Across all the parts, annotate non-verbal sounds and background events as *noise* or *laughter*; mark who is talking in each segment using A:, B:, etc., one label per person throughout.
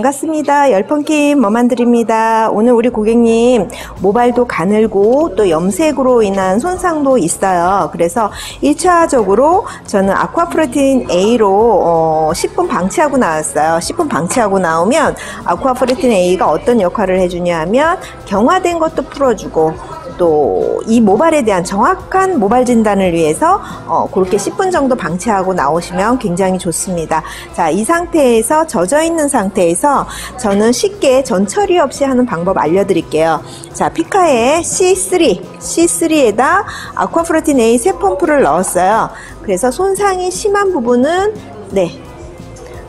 A: 반갑습니다. 열펑킴 머만드립니다. 오늘 우리 고객님 모발도 가늘고 또 염색으로 인한 손상도 있어요. 그래서 1차적으로 저는 아쿠아 프로틴 A로 어, 10분 방치하고 나왔어요. 10분 방치하고 나오면 아쿠아 프로틴 A가 어떤 역할을 해주냐 하면 경화된 것도 풀어주고 또 이 모발에 대한 정확한 모발 진단을 위해서 어, 그렇게 10분 정도 방치하고 나오시면 굉장히 좋습니다. 자, 이 상태에서 젖어 있는 상태에서 저는 쉽게 전 처리 없이 하는 방법 알려드릴게요. 자, 피카의 C3, C3에다 아쿠아프로틴 A 세 펌프를 넣었어요. 그래서 손상이 심한 부분은 네,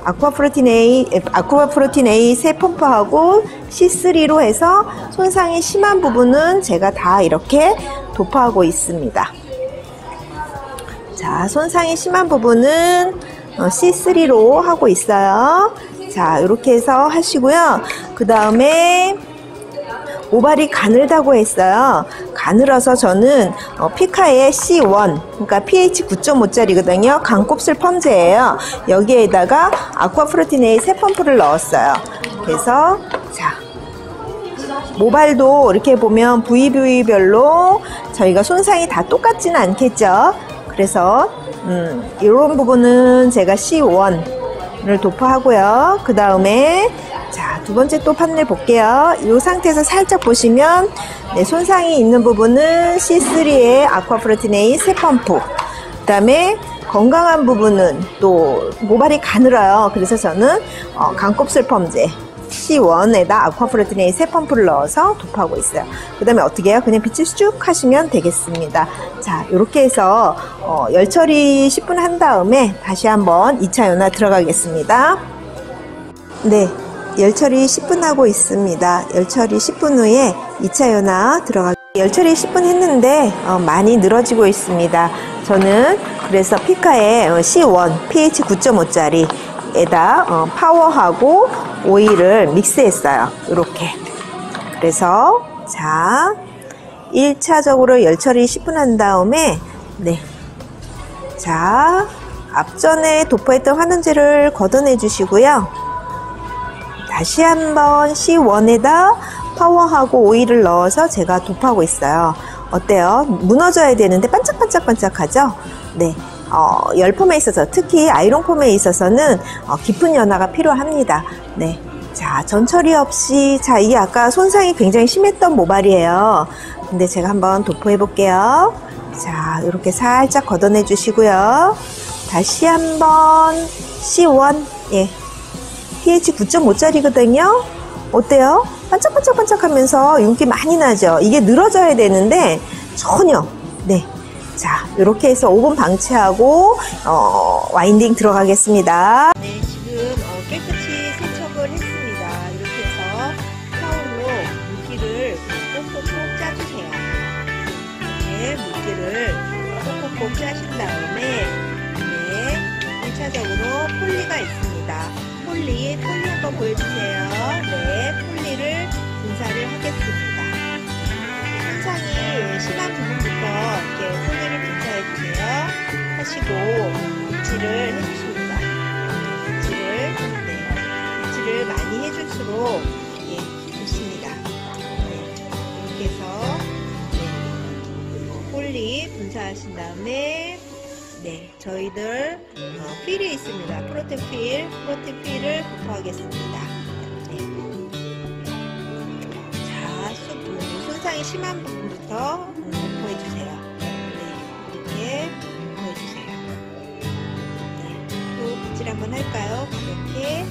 A: 아쿠아프로틴 A, 아쿠아프로틴 A 세 펌프하고 C3로 해서 손상이 심한 부분은 제가 다 이렇게 도포하고 있습니다. 자, 손상이 심한 부분은 어, C3로 하고 있어요. 자, 이렇게 해서 하시고요. 그 다음에 모발이 가늘다고 했어요. 가늘어서 저는 어, 피카의 C1, 그러니까 pH 9.5짜리거든요. 강곱슬 펌제예요. 여기에다가 아쿠아 프로틴 A 세 펌프를 넣었어요. 그래서 자 모발도 이렇게 보면 부위 부위별로 저희가 손상이 다 똑같지는 않겠죠. 그래서 음, 이런 부분은 제가 C1을 도포하고요. 그 다음에 자, 두 번째 또 판넬 볼게요. 이 상태에서 살짝 보시면 네, 손상이 있는 부분은 C3의 아쿠아프로틴 A 세 펌프. 그 다음에 건강한 부분은 또 모발이 가늘어요. 그래서 저는 어, 강곱슬 펌제 C1에다 아쿠아프로틴 A 세 펌프를 넣어서 도포하고 있어요. 그 다음에 어떻게 해요? 그냥 빛을 쭉 하시면 되겠습니다. 자, 이렇게 해서 어, 열 처리 10분 한 다음에 다시 한번 2차 연화 들어가겠습니다. 네, 열처리 10분 하고 있습니다. 열처리 10분 후에 2차 연화 들어가 열처리 10분 했는데 어, 많이 늘어지고 있습니다. 저는 그래서 피카의 어, C1 pH 9.5짜리에다 어, 파워하고 오일을 믹스했어요. 이렇게 그래서 자 1차적으로 열처리 10분 한 다음에 네. 자 앞전에 도포했던 환원제를 걷어내 주시고요. 다시 한번 C1에다 파워하고 오일을 넣어서 제가 도포하고 있어요. 어때요? 무너져야 되는데 반짝반짝반짝하죠? 네. 어, 열폼에 있어서 특히 아이론폼에 있어서는 어, 깊은 연화가 필요합니다. 네. 자, 전처리 없이 자, 이게 아까 손상이 굉장히 심했던 모발이에요. 근데 제가 한번 도포해 볼게요. 자, 이렇게 살짝 걷어내 주시고요. 다시 한번 C1 예, pH 9.5짜리거든요. 어때요? 반짝반짝반짝 하면서 윤기 많이 나죠? 이게 늘어져야 되는데 전혀 네. 자, 이렇게 해서 5분 방치하고 어, 와인딩 들어가겠습니다. 네, 지금 어, 깨끗이 세척을 했습니다. 이렇게 해서 타올로 물기를 꼭꼭꼭 짜주세요. 이렇게 물기를 꼭꼭꼭 짜신 다음에 한번 보여주세요. 네, 폴리를 분사를 하겠습니다. 손상이 심한 부분부터 이렇게 폴리를 분사해주세요. 하시고 빗질을 해주십니다. 빗질을, 네, 빗질을 많이 해줄수록 예, 좋습니다. 네, 이렇게 해서 네, 폴리 분사하신 다음에 네, 저희들 어, 필이 있습니다. 프로틴 필, 프로틴 필을 도포하겠습니다. 네. 자, 수, 음, 손상이 심한 부분부터 음, 도포해주세요. 네, 이렇게 도포해주세요. 네, 또 빗질 한번 할까요? 이렇게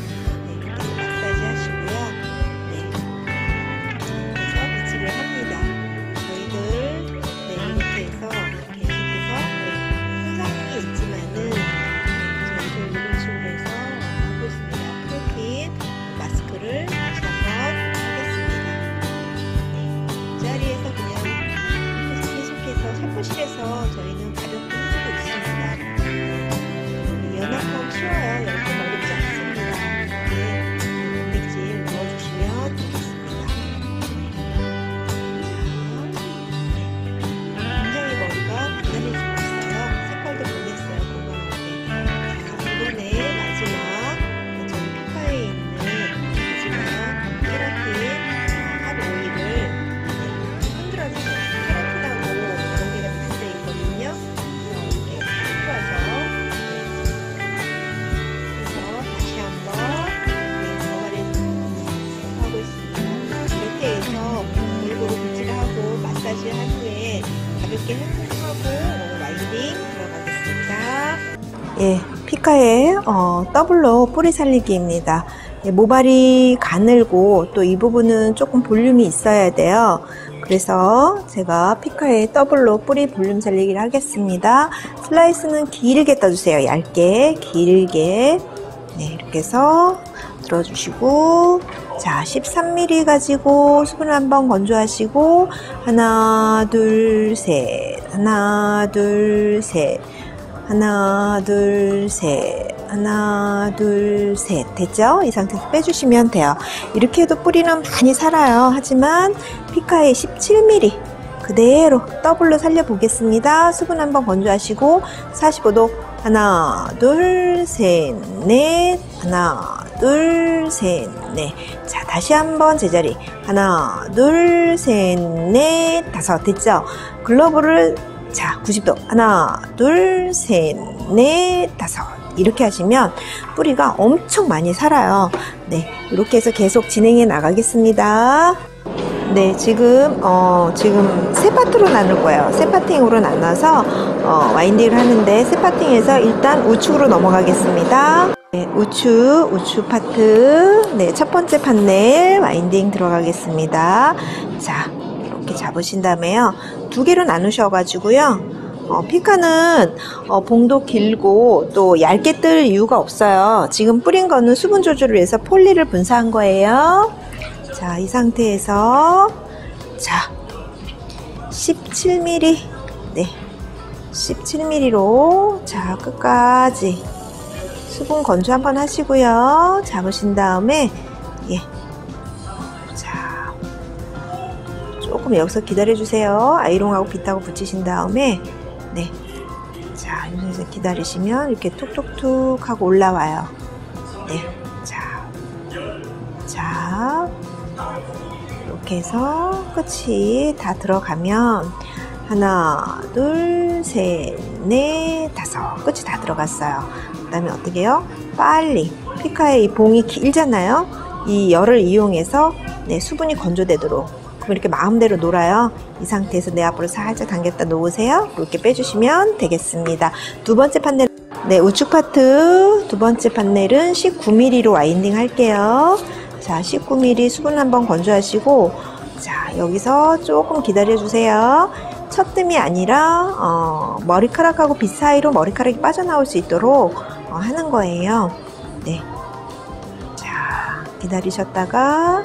A: 예, 피카의 어, 더블로 뿌리 살리기입니다. 예, 모발이 가늘고 또 이 부분은 조금 볼륨이 있어야 돼요. 그래서 제가 피카의 더블로 뿌리 볼륨 살리기를 하겠습니다. 슬라이스는 길게 떠주세요. 얇게, 길게. 네, 이렇게 해서 들어주시고 자 13mm 가지고 수분을 한번 건조하시고 하나 둘 셋 하나 둘셋 하나 둘셋 하나 둘셋 됐죠? 이 상태에서 빼주시면 돼요 이렇게 해도 뿌리는 많이 살아요 하지만 피카의 17mm 그대로 더블로 살려 보겠습니다 수분 한번 건조하시고 45도 하나 둘셋넷 하나 둘, 셋, 넷. 자, 다시 한번 제자리. 하나, 둘, 셋, 넷, 다섯. 됐죠? 글러브를, 자, 90도. 하나, 둘, 셋, 넷, 다섯. 이렇게 하시면 뿌리가 엄청 많이 살아요. 네. 이렇게 해서 계속 진행해 나가겠습니다. 네, 지금 어 지금 세 파트로 나눌 거예요. 세 parting으로 나눠서 어, winding을 하는데 세 parting에서 일단 우측으로 넘어가겠습니다. 네, 우측 우측 파트 네, 첫 번째 판넬 winding 들어가겠습니다. 자, 이렇게 잡으신 다음에요. 두 개로 나누셔 가지고요. 어, 피카는 어, 봉도 길고 또 얇게 뜰 이유가 없어요. 지금 뿌린 거는 수분 조절을 위해서 폴리를 분사한 거예요. 자, 이 상태에서 자, 17mm 네, 17mm로 자, 끝까지 수분 건조 한번 하시고요. 잡으신 다음에 예. 조금 여기서 기다려 주세요. 아이롱하고 빗하고 붙이신 다음에 네. 자, 여기서 기다리시면 이렇게 툭툭툭 하고 올라와요. 네. 자. 자. 이렇게 해서 끝이 다 들어가면 하나, 둘, 셋, 넷, 다섯. 끝이 다 들어갔어요. 그 다음에 어떻게 해요? 빨리. 피카의 이 봉이 길잖아요. 이 열을 이용해서 네, 수분이 건조되도록. 그럼 이렇게 마음대로 놀아요. 이 상태에서 내 앞으로 살짝 당겼다 놓으세요. 이렇게 빼주시면 되겠습니다. 두 번째 판넬, 네, 우측 파트 두 번째 판넬은 19mm로 와인딩 할게요. 자, 19mm 수분 한번 건조하시고, 자, 여기서 조금 기다려 주세요. 첫 뜸이 아니라, 어, 머리카락하고 빗 사이로 머리카락이 빠져나올 수 있도록 어, 하는 거예요. 네. 자, 기다리셨다가,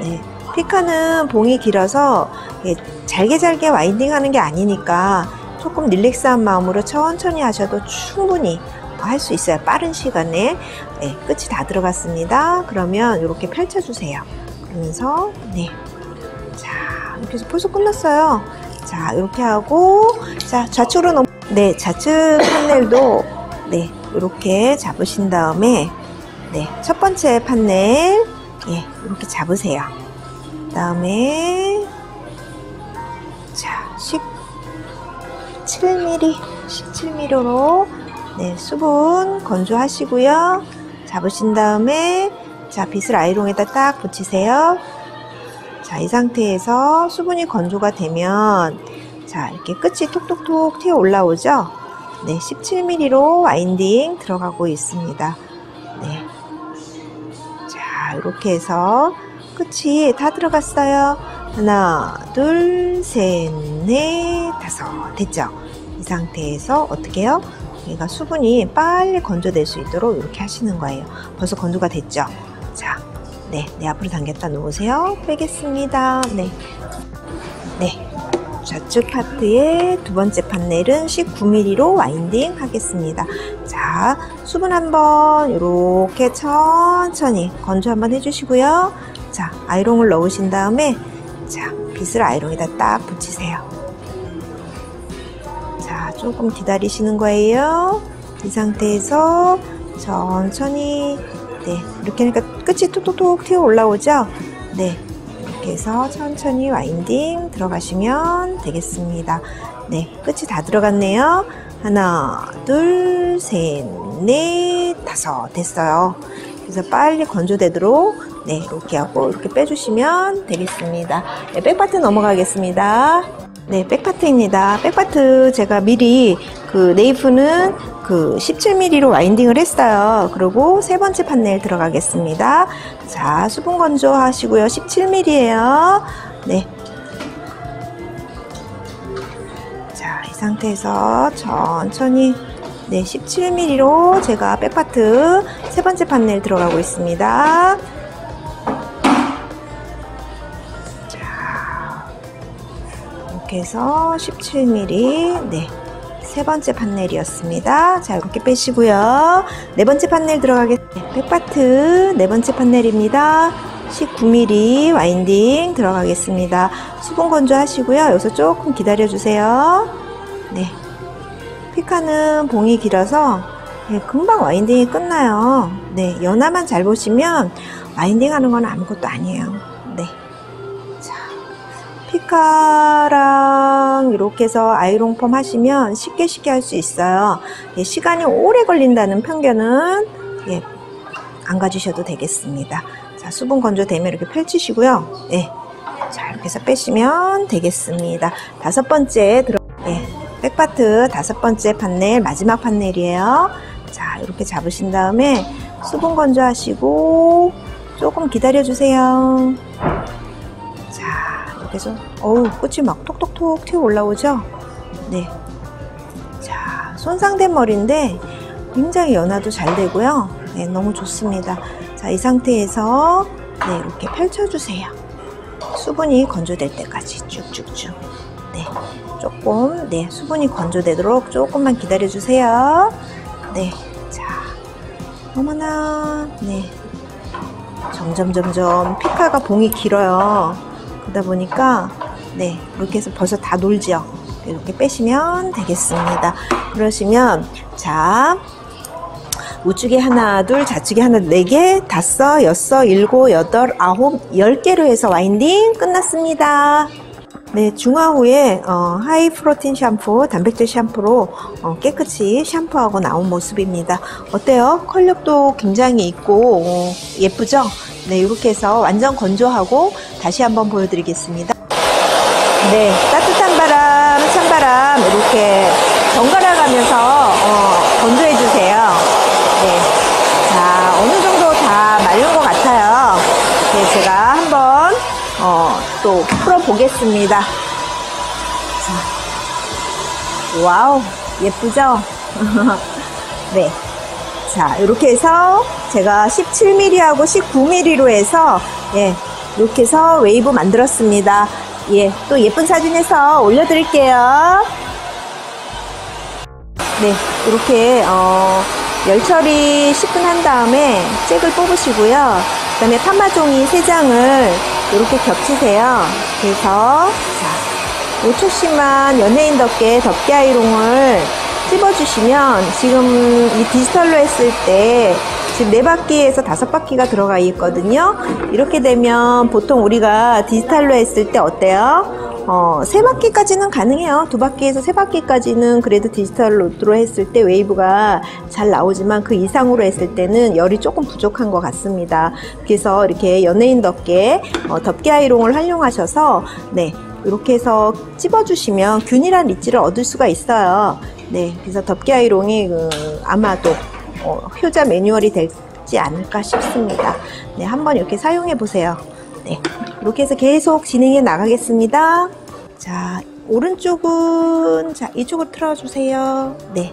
A: 네. 피카는 봉이 길어서 예, 잘게 잘게 와인딩 하는 게 아니니까 조금 릴렉스한 마음으로 천천히 하셔도 충분히 할 수 있어요. 빠른 시간에. 네, 끝이 다 들어갔습니다. 그러면 이렇게 펼쳐주세요. 그러면서, 네. 자, 이렇게 해서 벌써 끝났어요. 자, 이렇게 하고, 자, 좌측으로 넘, 네, 좌측 판넬도, 네, 이렇게 잡으신 다음에, 네, 첫 번째 판넬, 예, 이렇게 잡으세요. 그 다음에, 자, 17mm, 17mm로, 네, 수분 건조하시고요. 잡으신 다음에 자, 빗을 아이롱에다 딱 붙이세요. 자, 이 상태에서 수분이 건조가 되면 자, 이렇게 끝이 톡톡톡 튀어 올라오죠? 네, 17mm로 와인딩 들어가고 있습니다. 네. 자, 이렇게 해서 끝이 다 들어갔어요. 하나, 둘, 셋, 넷, 다섯. 됐죠? 이 상태에서 어떻게 해요? 얘가 수분이 빨리 건조될 수 있도록 이렇게 하시는 거예요. 벌써 건조가 됐죠? 자, 네, 내 앞으로 당겼다 놓으세요. 빼겠습니다. 네. 네. 좌측 파트의 두 번째 판넬은 19mm로 와인딩 하겠습니다. 자, 수분 한번 이렇게 천천히 건조 한번 해주시고요. 자, 아이롱을 넣으신 다음에 자, 빗을 아이롱에다 딱 붙이세요. 자, 조금 기다리시는 거예요. 이 상태에서 천천히 네, 이렇게 하니까 끝이 톡톡톡 튀어 올라오죠? 네, 이렇게 해서 천천히 와인딩 들어가시면 되겠습니다. 네, 끝이 다 들어갔네요. 하나, 둘, 셋, 넷, 다섯. 됐어요. 그래서 빨리 건조되도록 네, 이렇게 하고 이렇게 빼주시면 되겠습니다. 네, 백파트 넘어가겠습니다. 네, 백파트입니다. 백파트 제가 미리 그 네이프는 그 17mm로 와인딩을 했어요. 그리고 세 번째 판넬 들어가겠습니다. 자, 수분 건조 하시고요. 17mm예요. 네. 자, 이 상태에서 천천히 네, 17mm로 제가 백파트 세 번째 판넬 들어가고 있습니다. 이렇게 해서 17mm 네. 세 번째 판넬이었습니다. 자, 이렇게 빼시고요. 네 번째 판넬 들어가겠습니다. back part 네 번째 판넬입니다. 19mm 와인딩 들어가겠습니다. 수분 건조 하시고요. 여기서 조금 기다려 주세요. 네. 피카는 봉이 길어서 네, 금방 와인딩이 끝나요. 네, 연화만 잘 보시면 와인딩 하는 건 아무것도 아니에요. 네. 피카랑 이렇게 해서 아이롱 펌 하시면 쉽게 쉽게 할 수 있어요. 예, 시간이 오래 걸린다는 편견은 예, 안 가지셔도 되겠습니다. 자, 수분 건조되면 이렇게 펼치시고요. 예, 자, 이렇게 해서 빼시면 되겠습니다. 다섯 번째 들어, 예, 백파트 다섯 번째 판넬, 마지막 판넬이에요. 자, 이렇게 잡으신 다음에 수분 건조하시고 조금 기다려 주세요. 그래서 어우 꽃이 막 톡톡톡 튀어 올라오죠? 네. 자 손상된 머리인데 굉장히 연화도 잘 되고요. 네 너무 좋습니다. 자 이 상태에서 네 이렇게 펼쳐주세요. 수분이 건조될 때까지 쭉쭉쭉. 네 조금 네 수분이 건조되도록 조금만 기다려 주세요. 네 자 어머나 네. 점점 점점 피카가 봉이 길어요 그러다 보니까 네 이렇게 해서 벌써 다 놀죠 이렇게 빼시면 되겠습니다. 그러시면 자 우측에 하나 둘 좌측에 하나 네개 다섯 여섯 일곱 여덟 아홉 열 개로 해서 와인딩 끝났습니다 네, 중화 후에 어, high protein 샴푸, 단백질 샴푸로 어, 깨끗이 샴푸하고 나온 모습입니다. 어때요? 컬력도 굉장히 있고 어, 예쁘죠? 네, 이렇게 해서 완전 건조하고 다시 한번 보여드리겠습니다. 네, 따뜻한 바람, 찬바람 이렇게 번갈아 가면서 어, 건조해 주세요. 네, 자 어느 정도 다 마른 것 같아요. 네, 제가 한번 어, 또 풀어보겠습니다. 자, wow, 예쁘죠? *laughs* 네. 자, 이렇게 해서 제가 17mm하고 19mm로 해서, 예, 이렇게 해서 웨이브 만들었습니다. 예, 또 예쁜 사진 해서 올려드릴게요. 네, 이렇게, 어, 열 처리 10분 한 다음에 잭을 뽑으시고요. 그 다음에 파마종이 3장을 이렇게 겹치세요. 그래서, 자, 5초씩만 연예인답게 덮개 아이롱을 찝어주시면 지금 이 디지털로 했을 때 지금 네 바퀴에서 다섯 바퀴가 들어가 있거든요. 이렇게 되면 보통 우리가 디지털로 했을 때 어때요? 어, 세 바퀴까지는 가능해요. 두 바퀴에서 세 바퀴까지는 그래도 디지털 로드로 했을 때 웨이브가 잘 나오지만 그 이상으로 했을 때는 열이 조금 부족한 것 같습니다. 그래서 이렇게 연예인답게 어, 덮개 아이롱을 활용하셔서 네 이렇게 해서 찝어주시면 균일한 리치를 얻을 수가 있어요. 네, 그래서 덮개 아이롱이 그, 아마도 어, 효자 매뉴얼이 되지 않을까 싶습니다. 네, 한번 이렇게 사용해 보세요. 네, 이렇게 해서 계속 진행해 나가겠습니다. 자, 오른쪽은 자 이쪽으로 틀어주세요. 네,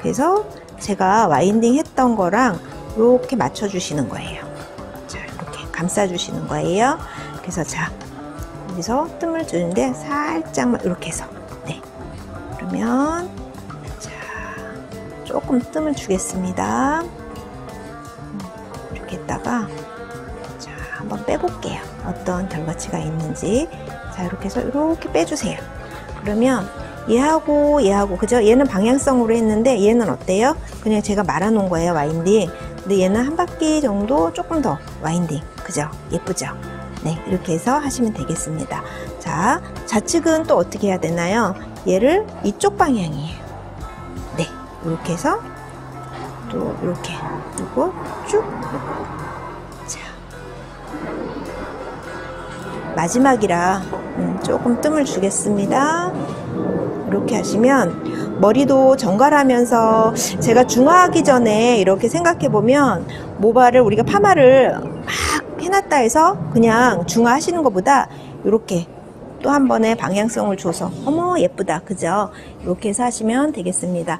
A: 그래서 제가 와인딩 했던 거랑 이렇게 맞춰주시는 거예요. 자, 이렇게 감싸주시는 거예요. 그래서 자, 여기서 뜸을 주는데 살짝만 이렇게 해서 네, 그러면 조금 뜸을 주겠습니다. 이렇게 했다가 자 한번 빼볼게요. 어떤 결과치가 있는지 자 이렇게 해서 이렇게 빼주세요. 그러면 얘하고 얘하고 그죠? 얘는 방향성으로 했는데 얘는 어때요? 그냥 제가 말아 놓은 거예요 와인딩. 근데 얘는 한 바퀴 정도 조금 더 와인딩 그죠? 예쁘죠? 네 이렇게 해서 하시면 되겠습니다. 자 좌측은 또 어떻게 해야 되나요? 얘를 이쪽 방향이에요. 이렇게 해서 또 이렇게 그리고 쭉 마지막이라 음, 조금 뜸을 주겠습니다. 이렇게 하시면 머리도 정갈하면서 제가 중화하기 전에 이렇게 생각해 보면 모발을 우리가 파마를 막 해놨다 해서 그냥 중화하시는 것보다 이렇게 또 한 번의 방향성을 줘서 어머 예쁘다. 그죠? 이렇게 해서 하시면 되겠습니다